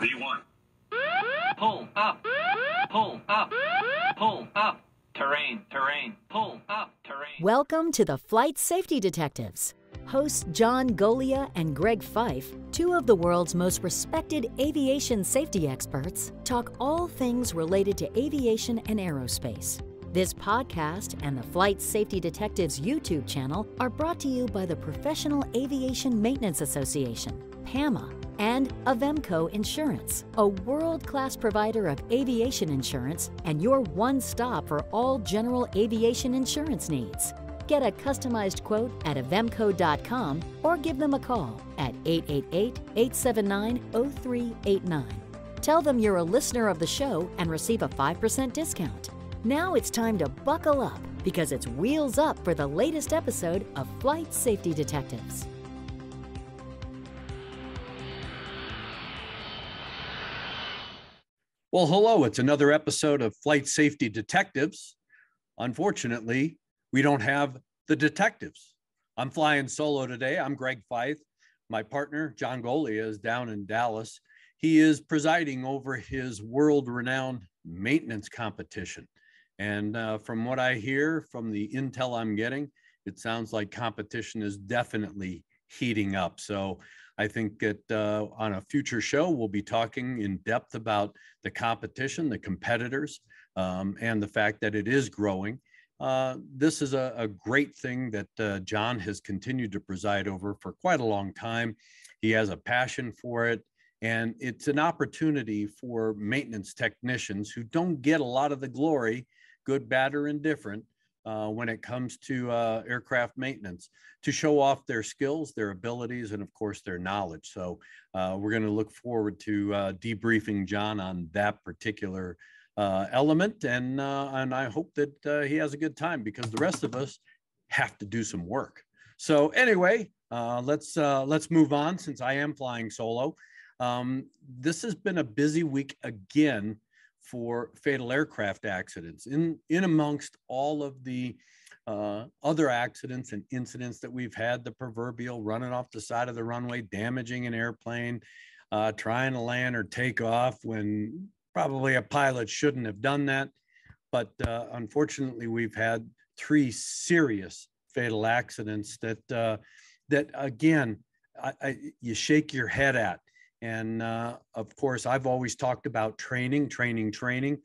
V1. Pull up. Pull up. Pull up. Terrain, terrain. Pull up. Terrain. Welcome to the Flight Safety Detectives. Hosts John Golia and Greg Feith, two of the world's most respected aviation safety experts, talk all things related to aviation and aerospace. This podcast and the Flight Safety Detectives YouTube channel are brought to you by the Professional Aviation Maintenance Association, PAMA, and Avemco Insurance, a world class provider of aviation insurance and your one stop for all general aviation insurance needs. Get a customized quote at avemco.com or give them a call at 888 879 0389. Tell them you're a listener of the show and receive a 5% discount. Now it's time to buckle up because it's wheels up for the latest episode of Flight Safety Detectives. Well, hello. It's another episode of Flight Safety Detectives. Unfortunately, we don't have the detectives. I'm flying solo today. I'm Greg Feith. My partner, John Golia, is down in Dallas. He is presiding over his world renowned maintenance competition. And uh, from what I hear from the intel I'm getting, it sounds like competition is definitely heating up. So I think that uh, on a future show, we'll be talking in depth about the competition, the competitors, um, and the fact that it is growing. Uh, this is a, a, great thing that uh, John has continued to preside over for quite a long time. He has a passion for it, and it's an opportunity for maintenance technicians who don't get a lot of the glory, good, bad, or indifferent, uh, when it comes to uh, aircraft maintenance to show off their skills, their abilities, and of course their knowledge. So uh, we're going to look forward to uh, debriefing John on that particular uh, element, and uh, and I hope that he has a good time because the rest of us have to do some work. So anyway, let's let's move on since I am flying solo. Um, this has been a busy week again for fatal aircraft accidents. In, in amongst all of the uh, other accidents and incidents that we've had, the proverbial running off the side of the runway, damaging an airplane, uh, trying to land or take off when probably a pilot shouldn't have done that. But uh, unfortunately, we've had three serious fatal accidents that, uh, that again, I, I, you shake your head at. And uh, of course, I've always talked about training, training, training.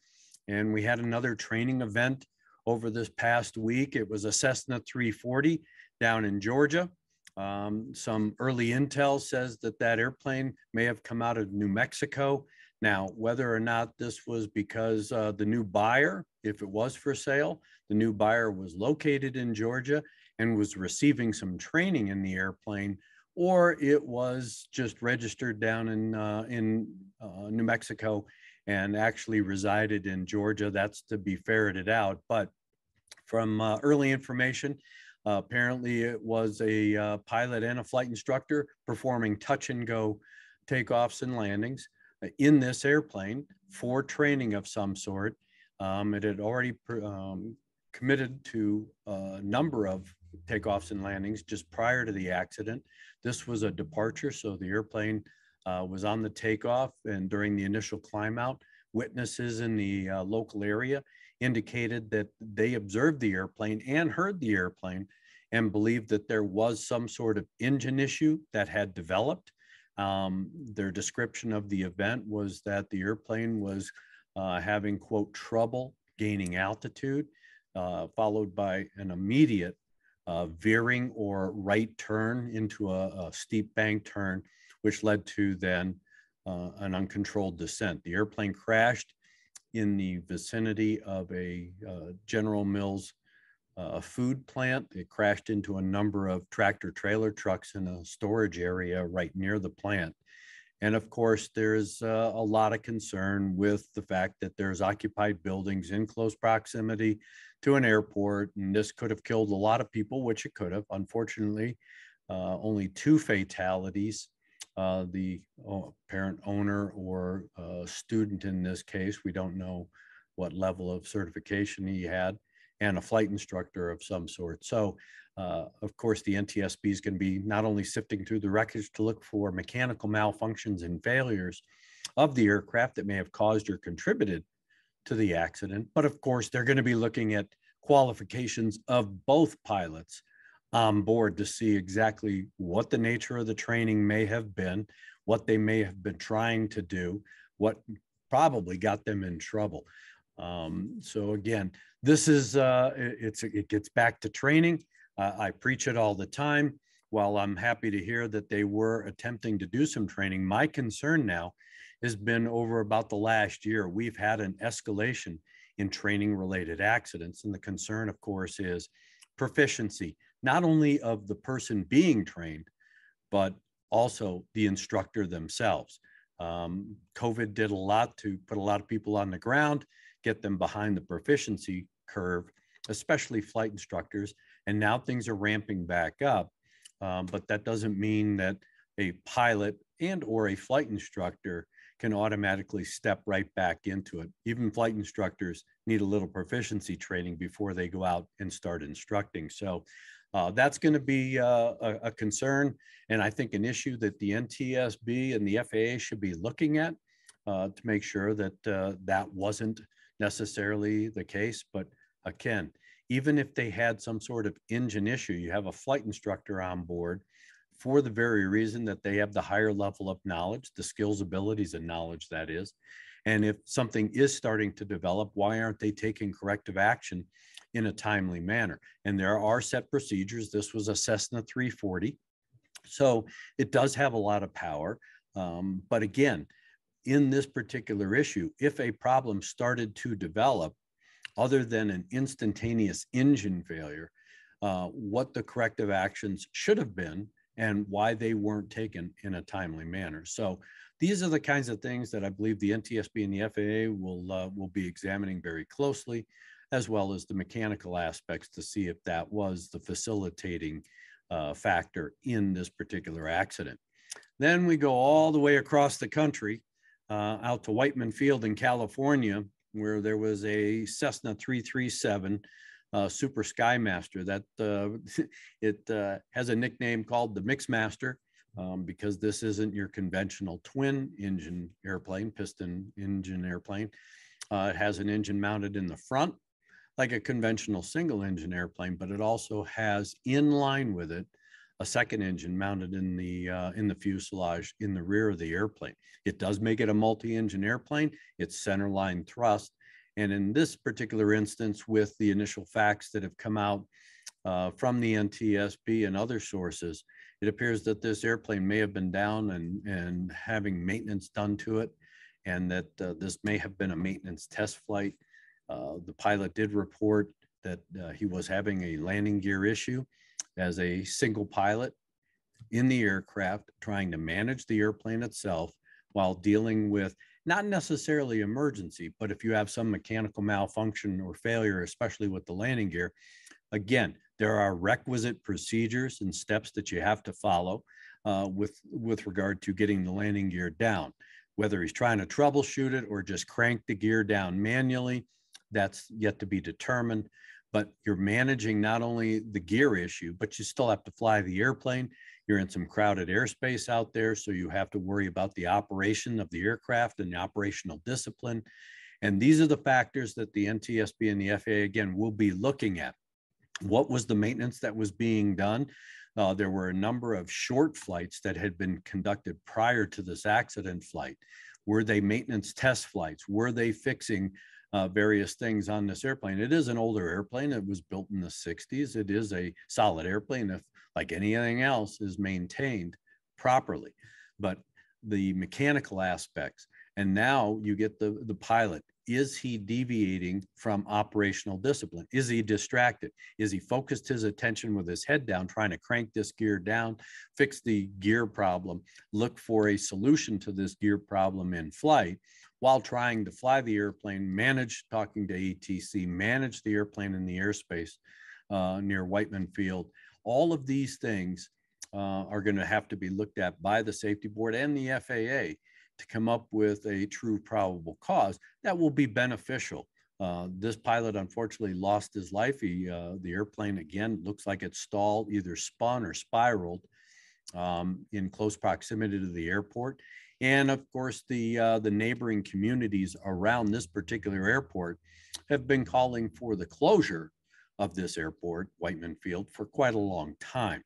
And we had another training event over this past week. It was a Cessna 340 down in Georgia. Um, some early intel says that that airplane may have come out of New Mexico. Now, whether or not this was because uh, the new buyer, if it was for sale, the new buyer was located in Georgia and was receiving some training in the airplane or it was just registered down in uh, in uh, New Mexico and actually resided in Georgia. That's to be ferreted out. But from uh, early information, uh, apparently it was a uh, pilot and a flight instructor performing touch and go takeoffs and landings uh, in this airplane for training of some sort. Um, it had already um, committed to a number of takeoffs and landings just prior to the accident. This was a departure, so the airplane uh, was on the takeoff, and during the initial climb out, witnesses in the uh, local area indicated that they observed the airplane and heard the airplane and believed that there was some sort of engine issue that had developed. Um, their description of the event was that the airplane was uh, having, quote, trouble gaining altitude, uh, followed by an immediate uh, veering or right turn into a, a, steep bank turn, which led to then uh, an uncontrolled descent. The airplane crashed in the vicinity of a uh, General Mills uh, food plant. It crashed into a number of tractor trailer trucks in a storage area right near the plant. And of course, there's uh, a lot of concern with the fact that there's occupied buildings in close proximity to an airport, and this could have killed a lot of people, which it could have. Unfortunately, uh, only two fatalities. Uh, the parent owner or uh, student in this case, we don't know what level of certification he had, and a flight instructor of some sort. So, uh, of course, the NTSB is going to be not only sifting through the records to look for mechanical malfunctions and failures, of the aircraft that may have caused or contributed to the accident. But of course, they're going to be looking at qualifications of both pilots on board to see exactly what the nature of the training may have been, what they may have been trying to do, what probably got them in trouble. Um, so again, this is uh, it's it gets back to training. Uh, I preach it all the time. While I'm happy to hear that they were attempting to do some training, my concern now has been over about the last year. We've had an escalation in training related accidents. And the concern, of course, is proficiency, not only of the person being trained, but also the instructor themselves. Um, COVID did a lot to put a lot of people on the ground, get them behind the proficiency curve, especially flight instructors. And now things are ramping back up. Um, but that doesn't mean that a pilot and or a flight instructor can automatically step right back into it. Even flight instructors need a little proficiency training before they go out and start instructing. So uh, that's going to be uh, a, a, concern, and I think an issue that the NTSB and the FAA should be looking at uh, to make sure that uh, that wasn't necessarily the case. But again, even if they had some sort of engine issue, you have a flight instructor on board for the very reason that they have the higher level of knowledge, the skills, abilities, and knowledge that is. And if something is starting to develop, why aren't they taking corrective action in a timely manner? And there are set procedures. This was a Cessna 340. So it does have a lot of power. Um, but again, in this particular issue, if a problem started to develop other than an instantaneous engine failure, uh, what the corrective actions should have been and why they weren't taken in a timely manner. So these are the kinds of things that I believe the NTSB and the FAA will uh, will be examining very closely, as well as the mechanical aspects to see if that was the facilitating uh, factor in this particular accident. Then we go all the way across the country uh, out to Whiteman Field in California, where there was a Cessna 337 uh, Super Skymaster. That uh, it uh, has a nickname called the Mixmaster um, because this isn't your conventional twin engine airplane, piston engine airplane. Uh, it has an engine mounted in the front, like a conventional single engine airplane, but it also has in line with it a second engine mounted in the uh, in the fuselage in the rear of the airplane. It does make it a multi-engine airplane. It's centerline thrust, and in this particular instance, with the initial facts that have come out uh, from the NTSB and other sources, it appears that this airplane may have been down and, and having maintenance done to it, and that uh, this may have been a maintenance test flight. Uh, the pilot did report that uh, he was having a landing gear issue as a single pilot in the aircraft, trying to manage the airplane itself while dealing with not necessarily emergency, but if you have some mechanical malfunction or failure, especially with the landing gear, again, there are requisite procedures and steps that you have to follow uh, with, with regard to getting the landing gear down. Whether he's trying to troubleshoot it or just crank the gear down manually, that's yet to be determined. But you're managing not only the gear issue, but you still have to fly the airplane. You're in some crowded airspace out there, so you have to worry about the operation of the aircraft and the operational discipline. And these are the factors that the NTSB and the FAA, again, will be looking at. What was the maintenance that was being done? Uh, there were a number of short flights that had been conducted prior to this accident flight. Were they maintenance test flights? Were they fixing uh, various things on this airplane? It is an older airplane. It was built in the 60s. It is a solid airplane. If like anything else, is maintained properly. But the mechanical aspects, and now you get the, the pilot. Is he deviating from operational discipline? Is he distracted? Is he focused his attention with his head down, trying to crank this gear down, fix the gear problem, look for a solution to this gear problem in flight? while trying to fly the airplane, manage talking to ATC, manage the airplane in the airspace uh, near Whiteman Field, all of these things uh, are going to have to be looked at by the safety board and the FAA to come up with a true probable cause that will be beneficial. Uh, this pilot unfortunately lost his life. He, uh, the airplane again looks like it stalled, either spun or spiraled, um, in close proximity to the airport. And of course, the, uh, the neighboring communities around this particular airport have been calling for the closure of this airport, Whiteman Field, for quite a long time.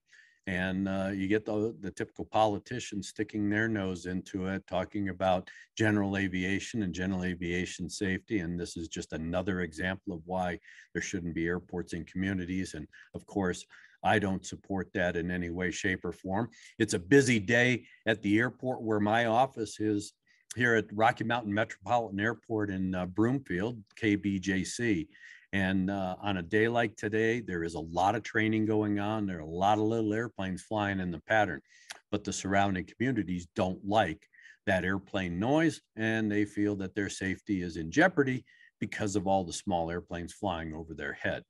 And uh, you get the, the typical politicians sticking their nose into it, talking about general aviation and general aviation safety. And this is just another example of why there shouldn't be airports in communities. And of course, I don't support that in any way, shape, or form. It's a busy day at the airport where my office is here at Rocky Mountain Metropolitan Airport in uh, Broomfield, KBJC. And uh, on a day like today, there is a lot of training going on. There are a lot of little airplanes flying in the pattern, but the surrounding communities don't like that airplane noise and they feel that their safety is in jeopardy because of all the small airplanes flying over their head.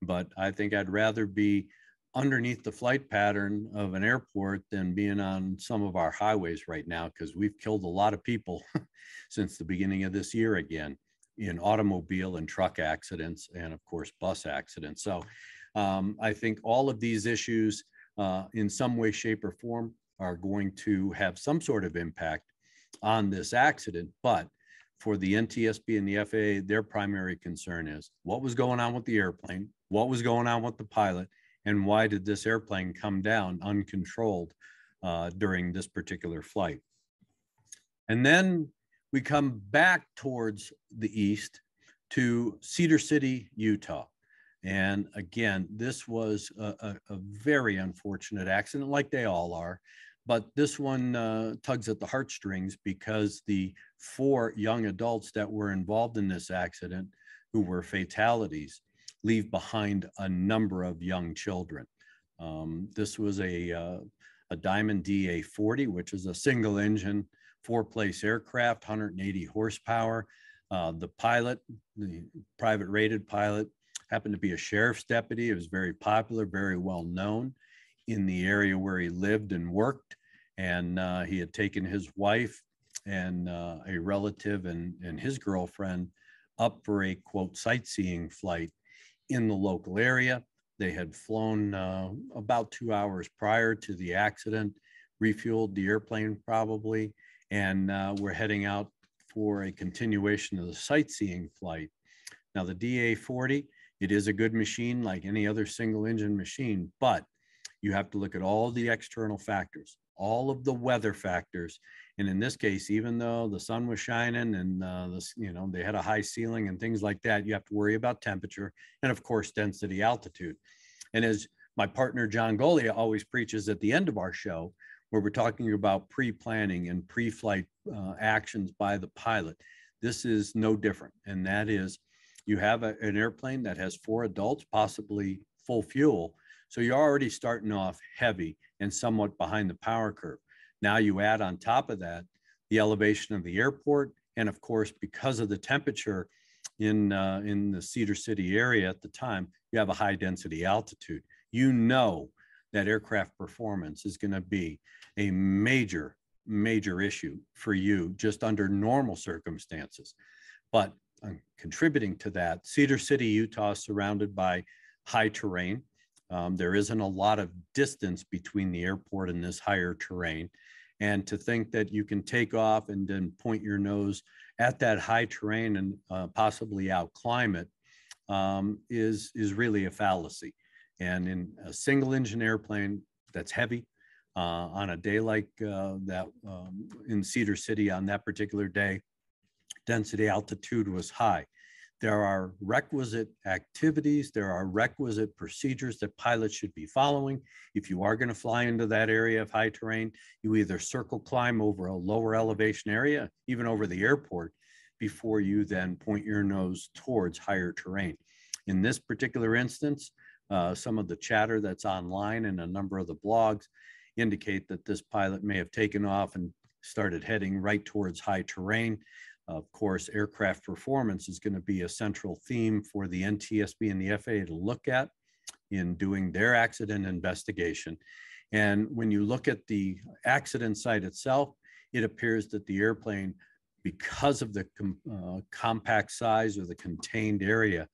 But I think I'd rather be underneath the flight pattern of an airport than being on some of our highways right now because we've killed a lot of people since the beginning of this year again in automobile and truck accidents and of course bus accidents so um, i think all of these issues uh, in some way shape or form are going to have some sort of impact on this accident but for the ntsb and the faa their primary concern is what was going on with the airplane what was going on with the pilot and why did this airplane come down uncontrolled uh, during this particular flight. And then we come back towards the east to Cedar City, Utah. And again, this was a, a, a very unfortunate accident, like they all are. But this one uh, tugs at the heartstrings because the four young adults that were involved in this accident, who were fatalities, leave behind a number of young children. Um, this was a, uh, a Diamond DA-40, which is a single engine, four place aircraft, 180 horsepower. Uh, the pilot, the private rated pilot, happened to be a sheriff's deputy. It was very popular, very well known in the area where he lived and worked. And uh, he had taken his wife and uh, a relative and, and his girlfriend up for a quote sightseeing flight in the local area. They had flown uh, about two hours prior to the accident, refueled the airplane probably, and uh, we're heading out for a continuation of the sightseeing flight. Now, the DA 40, it is a good machine like any other single engine machine, but you have to look at all the external factors, all of the weather factors, and in this case, even though the sun was shining and uh, this, you know, they had a high ceiling and things like that, you have to worry about temperature and of course density altitude. And as my partner John Golia always preaches at the end of our show, where we're talking about pre-planning and pre-flight uh, actions by the pilot, this is no different. And that is, you have a, an airplane that has four adults, possibly full fuel. So you're already starting off heavy and somewhat behind the power curve. Now you add on top of that the elevation of the airport, and of course, because of the temperature in uh, in the Cedar City area at the time, you have a high density altitude. You know that aircraft performance is going to be a major major issue for you just under normal circumstances. But uh, contributing to that, Cedar City, Utah, is surrounded by high terrain. Um, there isn't a lot of distance between the airport and this higher terrain. And to think that you can take off and then point your nose at that high terrain and uh, possibly outclimb it um, is is really a fallacy. And in a single engine airplane that's heavy, uh, on a day like uh, that um, in Cedar City on that particular day, density altitude was high. There are requisite activities, there are requisite procedures that pilots should be following. If you are going to fly into that area of high terrain, you either circle climb over a lower elevation area, even over the airport, before you then point your nose towards higher terrain. In this particular instance, uh, some of the chatter that's online and a number of the blogs indicate that this pilot may have taken off and started heading right towards high terrain. Of course, aircraft performance is going to be a central theme for the NTSB and the FAA to look at in doing their accident investigation. And when you look at the accident site itself, it appears that the airplane, because of the com uh, compact size or the contained area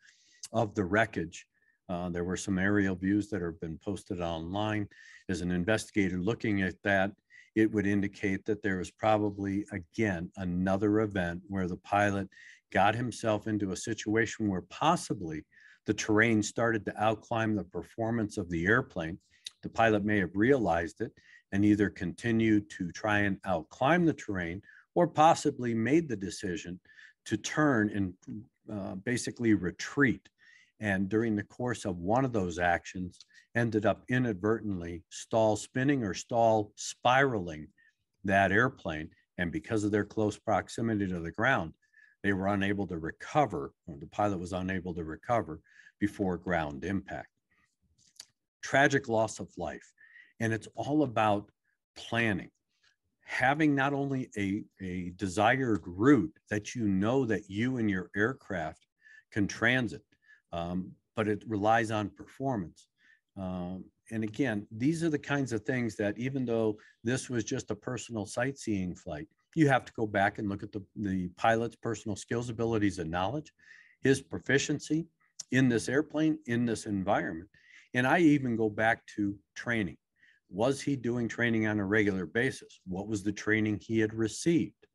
of the wreckage, Uh, there were some aerial views that have been posted online. As an investigator looking at that, it would indicate that there was probably, again, another event where the pilot got himself into a situation where possibly the terrain started to outclimb the performance of the airplane. The pilot may have realized it and either continued to try and outclimb the terrain or possibly made the decision to turn and uh, basically retreat. And during the course of one of those actions, ended up inadvertently stall spinning or stall spiraling that airplane. And because of their close proximity to the ground, they were unable to recover, or the pilot was unable to recover before ground impact. Tragic loss of life. And it's all about planning. Having not only a, a desired route that you know that you and your aircraft can transit, um, but it relies on performance. Um, and again, these are the kinds of things that even though this was just a personal sightseeing flight, you have to go back and look at the, the pilot's personal skills, abilities, and knowledge, his proficiency in this airplane, in this environment. And I even go back to training. Was he doing training on a regular basis? What was the training he had received?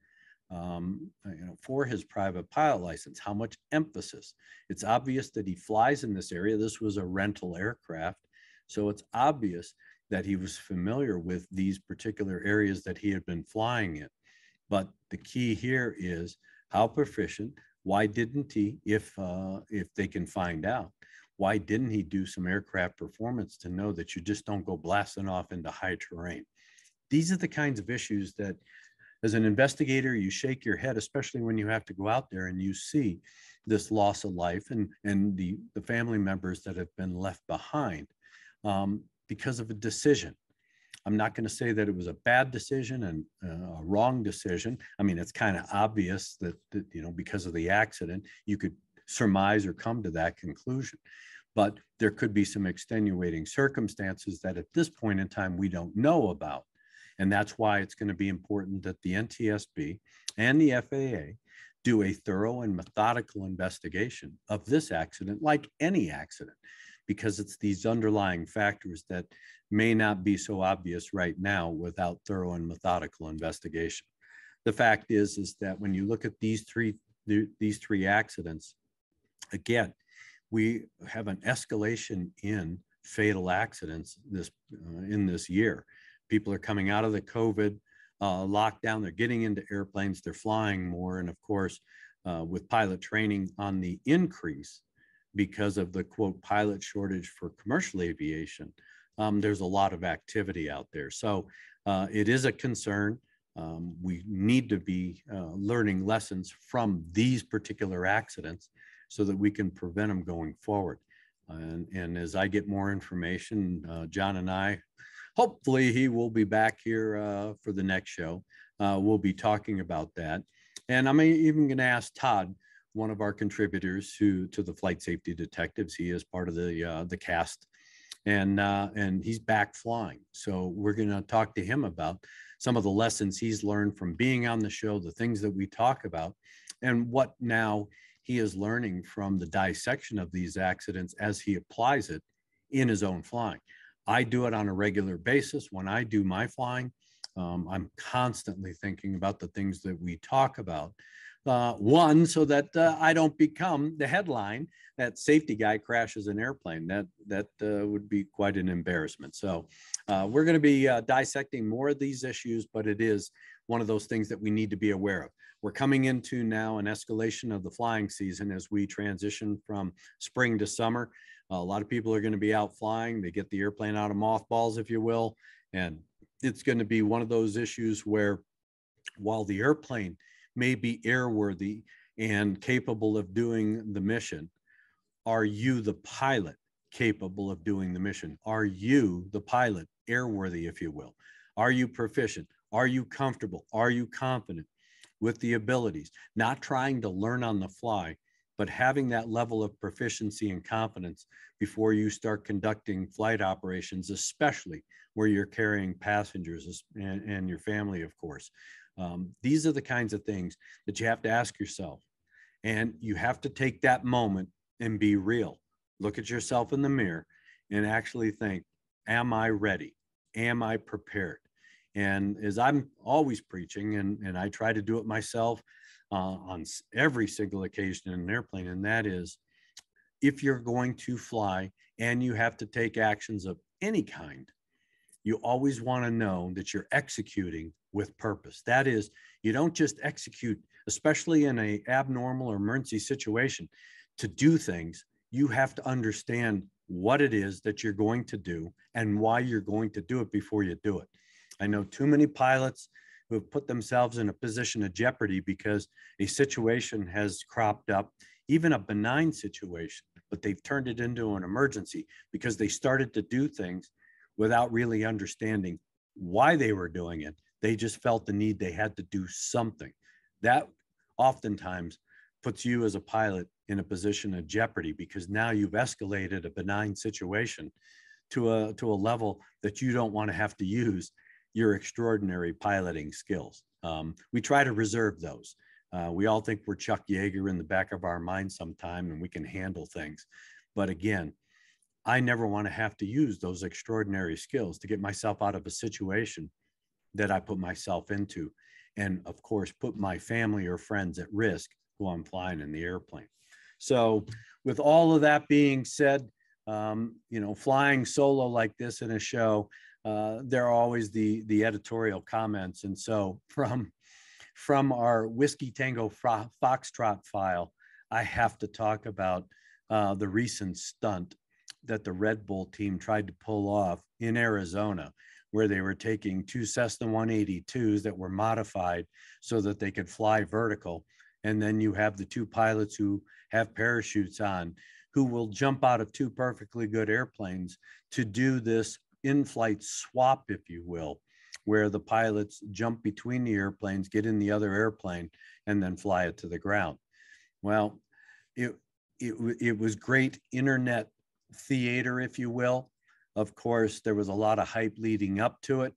Um, you know, for his private pilot license, how much emphasis? It's obvious that he flies in this area. This was a rental aircraft. So it's obvious that he was familiar with these particular areas that he had been flying in. But the key here is how proficient. Why didn't he, if uh, if they can find out, why didn't he do some aircraft performance to know that you just don't go blasting off into high terrain? These are the kinds of issues that, as an investigator, you shake your head, especially when you have to go out there and you see this loss of life and and the the family members that have been left behind um, because of a decision I'm not going to say that it was a bad decision and uh, a wrong decision. I mean, it's kind of obvious that, that, you know, because of the accident, you could surmise or come to that conclusion. But there could be some extenuating circumstances that at this point in time we don't know about. And that's why it's going to be important that the NTSB and the FAA do a thorough and methodical investigation of this accident, like any accident, because it's these underlying factors that may not be so obvious right now without thorough and methodical investigation. The fact is, is that when you look at these three, these three accidents, again, we have an escalation in fatal accidents this uh, in this year. People are coming out of the COVID uh, lockdown. They're getting into airplanes. They're flying more, and of course, uh, with pilot training on the increase because of the quote pilot shortage for commercial aviation um, there's a lot of activity out there. So uh, it is a concern. Um, we need to be uh, learning lessons from these particular accidents so that we can prevent them going forward. And, and as I get more information, uh, John and I, hopefully he will be back here uh, for the next show. Uh, we'll be talking about that. And I'm even going to ask Todd, one of our contributors to, to the flight safety detectives. He is part of the, uh, the cast and uh, and he's back flying. So we're going to talk to him about some of the lessons he's learned from being on the show, the things that we talk about, and what now he is learning from the dissection of these accidents as he applies it in his own flying. I do it on a regular basis when I do my flying. Um, I'm constantly thinking about the things that we talk about uh, one, so that uh, I don't become the headline that safety guy crashes an airplane. That that uh, would be quite an embarrassment. So uh, we're going to be uh, dissecting more of these issues, but it is one of those things that we need to be aware of. We're coming into now an escalation of the flying season as we transition from spring to summer. a lot of people are going to be out flying. They get the airplane out of mothballs, if you will, and it's going to be one of those issues where while the airplane may be airworthy and capable of doing the mission. Are you, the pilot, capable of doing the mission? Are you, the pilot, airworthy, if you will? Are you proficient? Are you comfortable? Are you confident with the abilities? Not trying to learn on the fly, but having that level of proficiency and confidence before you start conducting flight operations, especially where you're carrying passengers and, and your family, of course. Um, these are the kinds of things that you have to ask yourself. And you have to take that moment and be real. look at yourself in the mirror and actually think, am I ready? Am I prepared? And as I'm always preaching, and, and I try to do it myself uh, on every single occasion in an airplane, and that is if you're going to fly and you have to take actions of any kind, you always want to know that you're executing with purpose. That is, you don't just execute, especially in a abnormal or emergency situation, to do things. You have to understand what it is that you're going to do and why you're going to do it before you do it. I know too many pilots who have put themselves in a position of jeopardy because a situation has cropped up, even a benign situation, but they've turned it into an emergency because they started to do things without really understanding why they were doing it. They just felt the need they had to do something. That oftentimes puts you as a pilot in a position of jeopardy because now you've escalated a benign situation to a to a level that you don't want to have to use your extraordinary piloting skills. Um, we try to reserve those. Uh, we all think we're Chuck Yeager in the back of our mind sometime and we can handle things. But again, I never want to have to use those extraordinary skills to get myself out of a situation that I put myself into. And of course, put my family or friends at risk who I'm flying in the airplane. So, with all of that being said, um, you know, flying solo like this in a show, uh, there are always the the editorial comments. And so, from from our whiskey tango foxtrot file, I have to talk about uh, the recent stunt that the Red Bull team tried to pull off in Arizona, where they were taking two Cessna 182s that were modified so that they could fly vertical. And then you have the two pilots who have parachutes on who will jump out of two perfectly good airplanes to do this in flight swap, if you will, where the pilots jump between the airplanes, get in the other airplane, and then fly it to the ground. Well, it, it, it was great internet theater, if you will. Of course, there was a lot of hype leading up to it.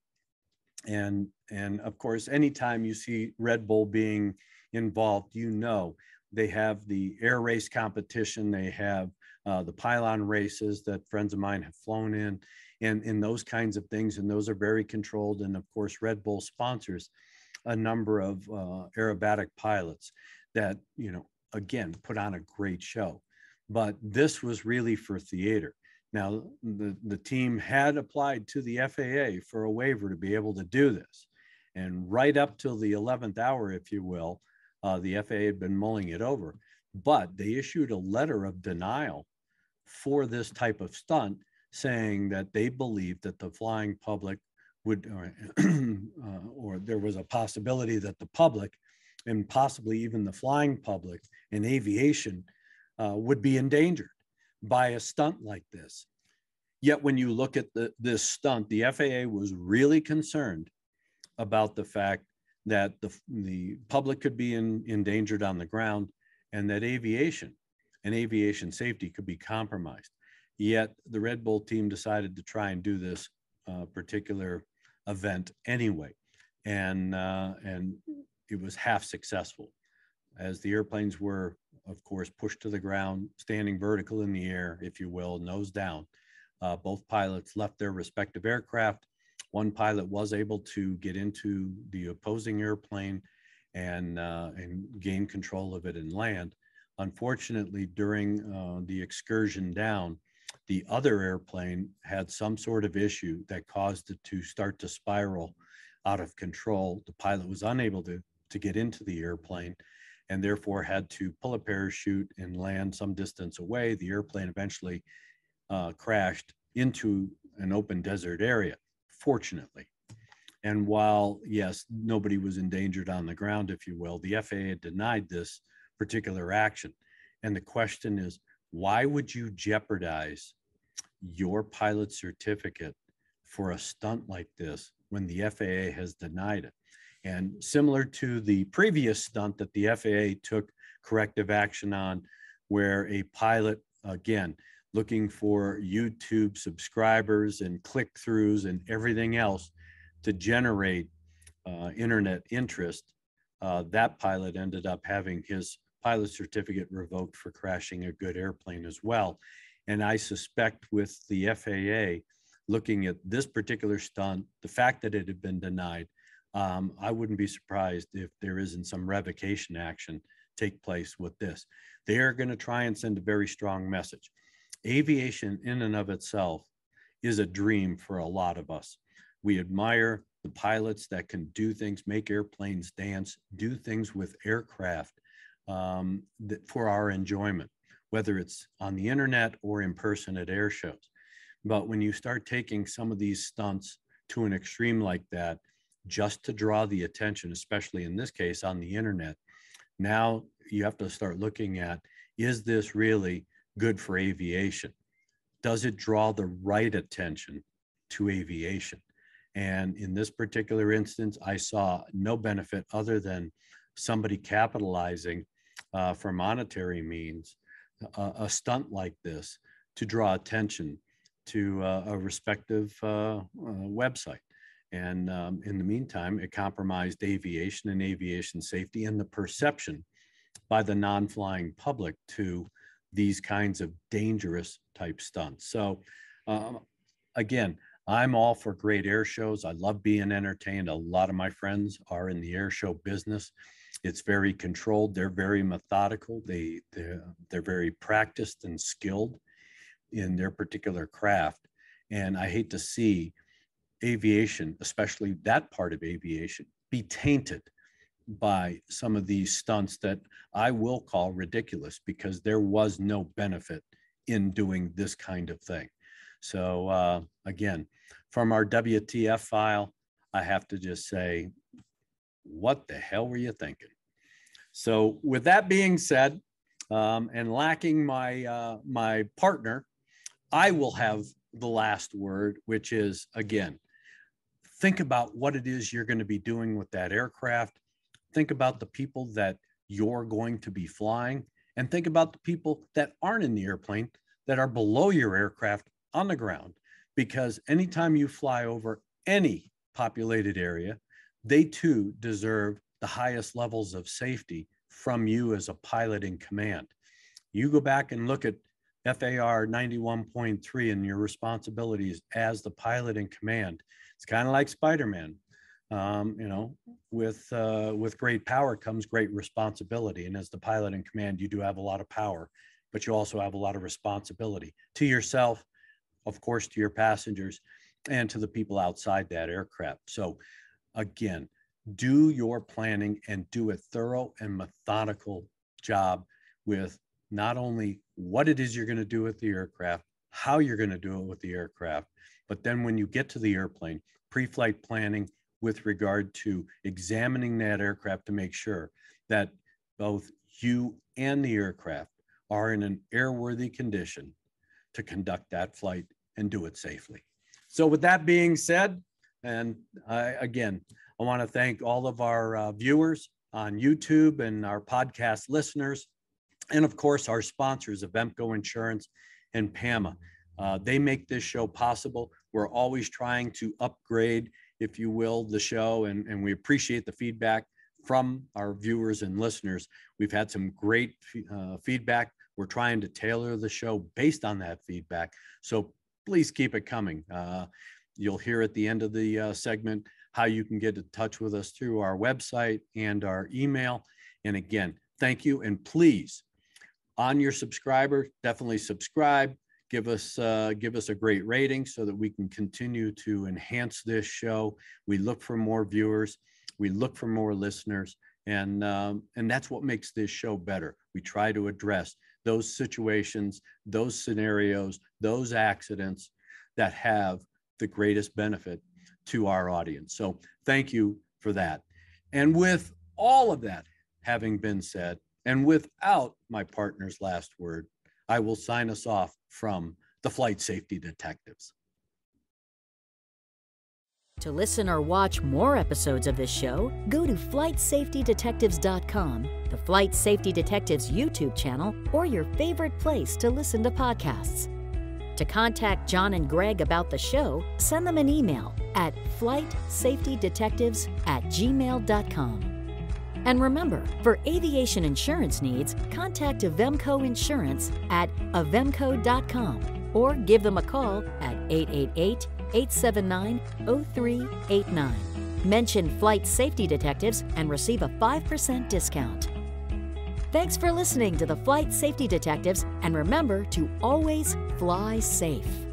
And, and of course, anytime you see Red Bull being involved, you know they have the air race competition, they have uh, the pylon races that friends of mine have flown in, and in those kinds of things. And those are very controlled. And of course, Red Bull sponsors a number of uh, aerobatic pilots that, you know, again, put on a great show but this was really for theater. Now, the, the team had applied to the FAA for a waiver to be able to do this. And right up till the 11th hour, if you will, uh, the FAA had been mulling it over. But they issued a letter of denial for this type of stunt, saying that they believed that the flying public would, or, uh, or there was a possibility that the public and possibly even the flying public and aviation uh, would be endangered by a stunt like this. Yet when you look at the, this stunt, the FAA was really concerned about the fact that the, the public could be in, endangered on the ground and that aviation and aviation safety could be compromised. Yet the Red Bull team decided to try and do this uh, particular event anyway. And, uh, and it was half successful as the airplanes were of course, pushed to the ground, standing vertical in the air, if you will, nose down. Uh, both pilots left their respective aircraft. One pilot was able to get into the opposing airplane and, uh, and gain control of it and land. Unfortunately, during uh, the excursion down, the other airplane had some sort of issue that caused it to start to spiral out of control. The pilot was unable to, to get into the airplane and therefore had to pull a parachute and land some distance away. The airplane eventually uh, crashed into an open desert area, fortunately. And while, yes, nobody was endangered on the ground, if you will, the FAA denied this particular action. And the question is, why would you jeopardize your pilot certificate for a stunt like this when the FAA has denied it? And similar to the previous stunt that the FAA took corrective action on, where a pilot, again, looking for YouTube subscribers and click throughs and everything else to generate uh, internet interest, uh, that pilot ended up having his pilot certificate revoked for crashing a good airplane as well. And I suspect with the FAA looking at this particular stunt, the fact that it had been denied, um, I wouldn't be surprised if there isn't some revocation action take place with this. They are going to try and send a very strong message. Aviation, in and of itself, is a dream for a lot of us. We admire the pilots that can do things, make airplanes dance, do things with aircraft um, that, for our enjoyment, whether it's on the internet or in person at air shows. But when you start taking some of these stunts to an extreme like that, just to draw the attention, especially in this case on the internet, now you have to start looking at is this really good for aviation? Does it draw the right attention to aviation? And in this particular instance, I saw no benefit other than somebody capitalizing uh, for monetary means uh, a stunt like this to draw attention to uh, a respective uh, uh, website. And um, in the meantime, it compromised aviation and aviation safety and the perception by the non flying public to these kinds of dangerous type stunts. So, um, again, I'm all for great air shows. I love being entertained. A lot of my friends are in the air show business. It's very controlled. They're very methodical. They they're, they're very practiced and skilled in their particular craft. And I hate to see aviation, especially that part of aviation, be tainted by some of these stunts that I will call ridiculous because there was no benefit in doing this kind of thing. So, uh, again, from our WTF file, I have to just say, what the hell were you thinking? So, with that being said, um, and lacking my uh, my partner, I will have the last word, which is again, think about what it is you're going to be doing with that aircraft. Think about the people that you're going to be flying, and think about the people that aren't in the airplane that are below your aircraft on the ground. Because anytime you fly over any populated area, they too deserve the highest levels of safety from you as a pilot in command. You go back and look at FAR 91.3 and your responsibilities as the pilot in command. It's kind of like Spider-Man. Um, you know, with uh, with great power comes great responsibility, and as the pilot in command, you do have a lot of power, but you also have a lot of responsibility to yourself, of course, to your passengers, and to the people outside that aircraft. So, again, do your planning and do a thorough and methodical job with not only what it is you're going to do with the aircraft, how you're going to do it with the aircraft, but then when you get to the airplane, pre flight planning with regard to examining that aircraft to make sure that both you and the aircraft are in an airworthy condition to conduct that flight and do it safely. So, with that being said, and I, again, I want to thank all of our uh, viewers on YouTube and our podcast listeners and of course our sponsors Avemco Insurance and PAMA. Uh, they make this show possible. We're always trying to upgrade, if you will, the show, and, and we appreciate the feedback from our viewers and listeners. We've had some great uh, feedback. We're trying to tailor the show based on that feedback. So please keep it coming. Uh, you'll hear at the end of the uh, segment how you can get in touch with us through our website and our email. And again, thank you. And please on your subscriber, definitely subscribe. Give us uh, give us a great rating so that we can continue to enhance this show. We look for more viewers, we look for more listeners, and um, and that's what makes this show better. We try to address those situations, those scenarios, those accidents that have the greatest benefit to our audience. So thank you for that. And with all of that having been said, and without my partner's last word, I will sign us off from the Flight Safety Detectives. To listen or watch more episodes of this show, go to FlightSafetyDetectives.com, the Flight Safety Detectives YouTube channel, or your favorite place to listen to podcasts. To contact John and Greg about the show, send them an email at flightsafetydetectives at gmail.com. And remember, for aviation insurance needs, contact Avemco Insurance at avemco.com or give them a call at 888 879 0389. Mention Flight Safety Detectives and receive a 5% discount. Thanks for listening to the Flight Safety Detectives, and remember to always fly safe.